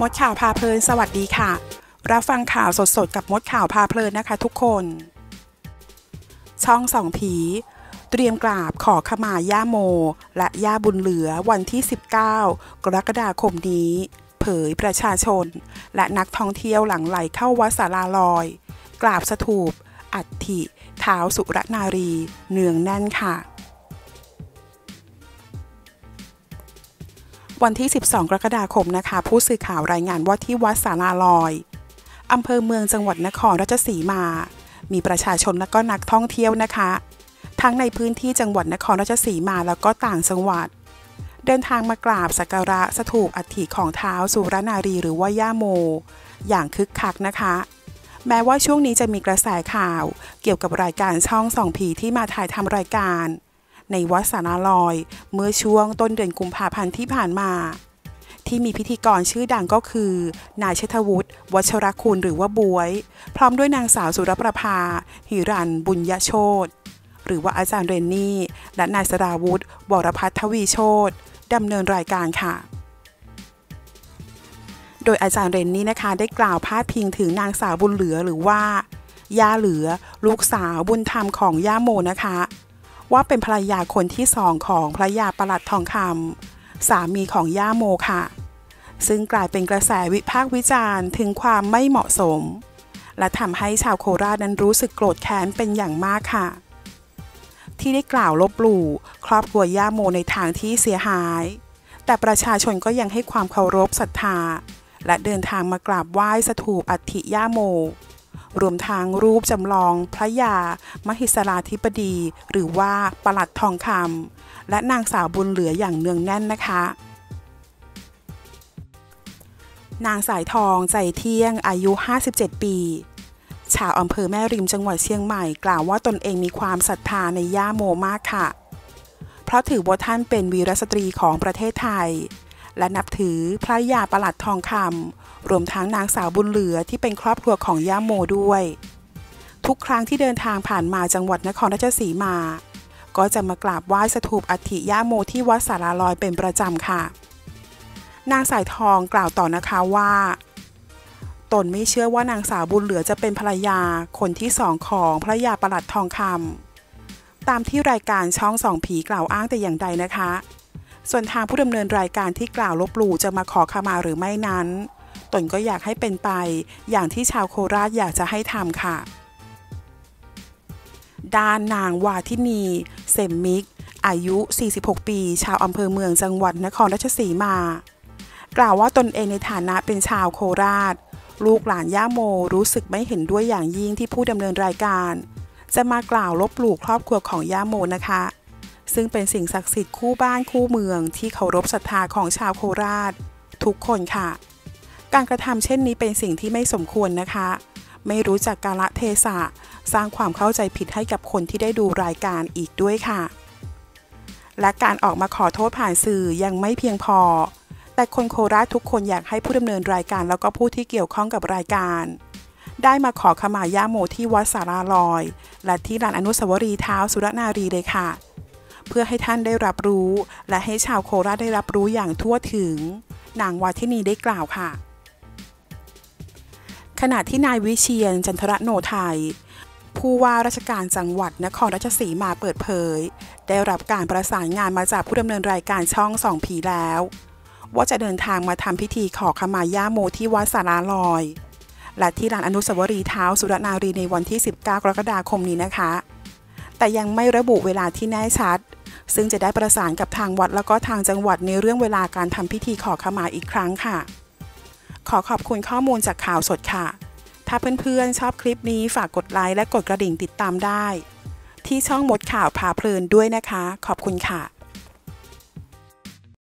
มดข่าวพาเพลินสวัสดีค่ะ รับฟังข่าวสดๆ กับมดข่าวพาเพลินนะคะทุกคน ช่องสองผี เตรียมกราบขอขมาย่าโม และย่าบุญเหลือวันที่ 19 กรกฎาคมนี้ เผยประชาชน และนักท่องเที่ยวหลังไหลเข้าวัดสาราลอย กราบสถูป อัฐิเท้าสุรนารี เนืองแน่นค่ะ วันที่ 12 กรกฎาคมนะคะ ผู้สื่อข่าวรายงานว่าที่วัดสาราลอยอำเภอเมืองจังหวัดนครราชสีมา มีประชาชนและก็นักท่องเที่ยวนะคะ ทั้งในพื้นที่จังหวัดนครราชสีมาแล้วก็ต่างจังหวัด เดินทางมากราบสักการะสถูปอัฐิของเท้าสุรนารีหรือว่าย่าโม อย่างคึกคักนะคะ แม้ว่าช่วงนี้จะมีกระแสข่าว เกี่ยวกับรายการช่องส่องผีที่มาถ่ายทำรายการ ในวัดสาราลอย เมื่อช่วงต้นเดือนกุมภาพันธ์ที่ผ่านมา ที่มีพิธีกรชื่อดังก็คือ นายเชษฐวุฒิวัชรคุณหรือว่าบวย พร้อมด้วยนางสาวสุรประภา หิรันบุญยโชตหรือว่าอาจารย์เรนนี่ และนายสราวุฒิวรพัฒทวีโชตดำเนินรายการค่ะโดยอาจารย์เรนนี่นะคะได้กล่าวพาดพิงถึงนางสาวบุญเหลือหรือว่า ย่าเหลือ ลูกสาวบุญธรรมของย่าโมนะคะ ว่าเป็นภรรยาคนที่สองของพระยาประหลัดทองคำสามีของย่าโมค่ะ ซึ่งกลายเป็นกระแสวิพากษ์วิจารณ์ถึงความไม่เหมาะสม และทำให้ชาวโคราชนั้นรู้สึกโกรธแค้นเป็นอย่างมากค่ะ ที่ได้กล่าวลบหลู่ครอบครัวย่าโมในทางที่เสียหาย แต่ประชาชนก็ยังให้ความเคารพศรัทธา และเดินทางมากราบไหว้สถูปอัฐิย่าโม รวมทางรูปจำลองพระยามหิสราธิปดี หรือว่าประหลัดทองคำและนางสาวบุญเหลืออย่างเนืองแน่นนะคะนางสายทองใจเที่ยงอายุ 57 ปี ชาวอำเภอแม่ริมจังหวัดเชียงใหม่กล่าวว่าตนเองมีความศรัทธาในย่าโมมากค่ะ เพราะถือว่าท่านเป็นวีรสตรีของประเทศไทย และนับถือพระยาประหลัดทองคำ รวมทั้งนางสาวบุญเหลือที่เป็นครอบครัวของย่าโมด้วย ทุกครั้งที่เดินทางผ่านมาจังหวัดนครราชสีมา ก็จะมากราบไหว้สถูปอัฐิย่าโมที่วัดสาราลอยเป็นประจำค่ะ นางสายทองกล่าวต่อนะคะว่า ตนไม่เชื่อว่านางสาวบุญเหลือจะเป็นภรรยาคนที่สองของพระยาประหลัดทองคำตามที่รายการช่องสองผีกล่าวอ้างแต่อย่างใดนะคะส่วนทางผู้ดำเนินรายการที่กล่าวลบหลู่จะมาขอขมาหรือไม่นั้น ก็อยากให้เป็นไป อย่างที่ชาวโคราชอยากจะให้ทำค่ะ ด้านนางวาทินีเซมมิก อายุ 46 ปี ชาวอำเภอเมืองจังหวัดนครราชสีมา กล่าวว่าตนเองในฐานะเป็นชาวโคราช ลูกหลานย่าโมรู้สึกไม่เห็นด้วยอย่างยิ่งที่ผู้ดำเนินรายการ จะมากล่าวลบหลู่ครอบครัวของย่าโมนะคะซึ่งเป็นสิ่งศักดิ์สิทธิ์คู่บ้านคู่เมืองที่เคารพศรัทธาของชาวโคราช ทุกคนค่ะ การกระทำเช่นนี้เป็นสิ่งที่ไม่สมควรนะคะ ไม่รู้จักกาลเทศะ สร้างความเข้าใจผิดให้กับคนที่ได้ดูรายการอีกด้วยค่ะ และการออกมาขอโทษผ่านสื่อยังไม่เพียงพอ แต่คนโคราชทุกคนอยากให้ผู้ดำเนินรายการแล้วก็ผู้ที่เกี่ยวข้องกับรายการ ได้มาขอขมาย่าโมที่วัดสาราลอย และที่ลานอนุสาวรีย์เท้าสุรนารีเลยค่ะ เพื่อให้ท่านได้รับรู้ และให้ชาวโคราชได้รับรู้อย่างทั่วถึงนางวาทินีได้กล่าวค่ะ ขณะที่นายวิเชียนจันทรโนไทย ผู้ว่าราชการจังหวัดนครราชสีมาเปิดเผย ได้รับการประสานงานมาจากผู้ดำเนินรายการช่องสองผีแล้ว ว่าจะเดินทางมาทำพิธีขอขมาย่าโมที่วัดสาราลอย และที่ลานอนุสาวรีย์เท้าสุรนารีในวันที่ 19 กรกฎาคมนี้นะคะ แต่ยังไม่ระบุเวลาที่แน่ชัด ซึ่งจะได้ประสานกับทางวัดแล้วก็ทางจังหวัดในเรื่องเวลาการทำพิธีขอขมาอีกครั้งค่ะ ขอขอบคุณข้อมูลจากข่าวสดค่ะ ถ้าเพื่อนๆชอบคลิปนี้ฝากกดไลค์และกดกระดิ่งติดตามได้ ที่ช่องมดข่าวพาเพลินด้วยนะคะ ขอบคุณค่ะ